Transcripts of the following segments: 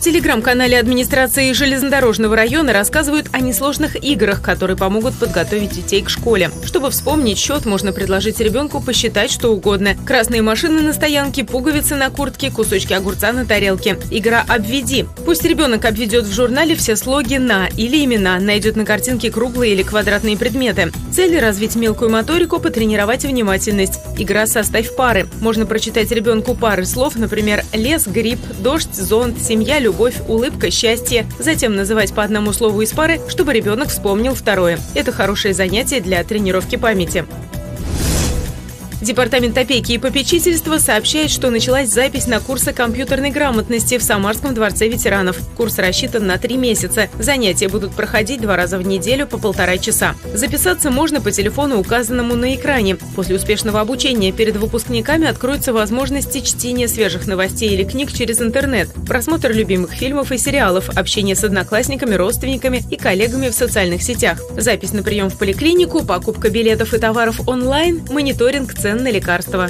телеграм-канале администрации железнодорожного района рассказывают о несложных играх, которые помогут подготовить детей к школе. Чтобы вспомнить счет, можно предложить ребенку посчитать что угодно. Красные машины на стоянке, пуговицы на куртке, кусочки огурца на тарелке. Игра «Обведи». Пусть ребенок обведет в журнале все слоги «на» или имена, найдет на картинке круглые или квадратные предметы. Цель – развить мелкую моторику, потренировать внимательность. Игра «Составь пары». Можно прочитать ребенку пары слов, например, лес, гриб, дождь, зонт, семья, любовь, улыбка, счастье. Затем называть по одному слову из пары, чтобы ребенок вспомнил второе. Это хорошее занятие для тренировки памяти. Департамент опеки и попечительства сообщает, что началась запись на курсы компьютерной грамотности в Самарском дворце ветеранов. Курс рассчитан на три месяца. Занятия будут проходить два раза в неделю по полтора часа. Записаться можно по телефону, указанному на экране. После успешного обучения перед выпускниками откроются возможности чтения свежих новостей или книг через интернет, просмотр любимых фильмов и сериалов, общение с одноклассниками, родственниками и коллегами в социальных сетях. Запись на прием в поликлинику, покупка билетов и товаров онлайн, мониторинг цен цен на лекарства.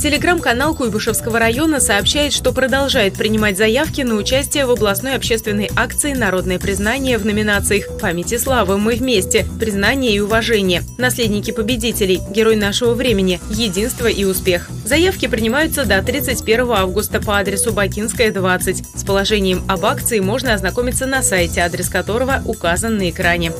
Телеграм-канал Куйбышевского района сообщает, что продолжает принимать заявки на участие в областной общественной акции «Народное признание» в номинациях «Память и слава. Мы вместе. Признание и уважение». «Наследники победителей. Герой нашего времени. Единство и успех». Заявки принимаются до 31 августа по адресу Бакинская, 20. С положением об акции можно ознакомиться на сайте, адрес которого указан на экране.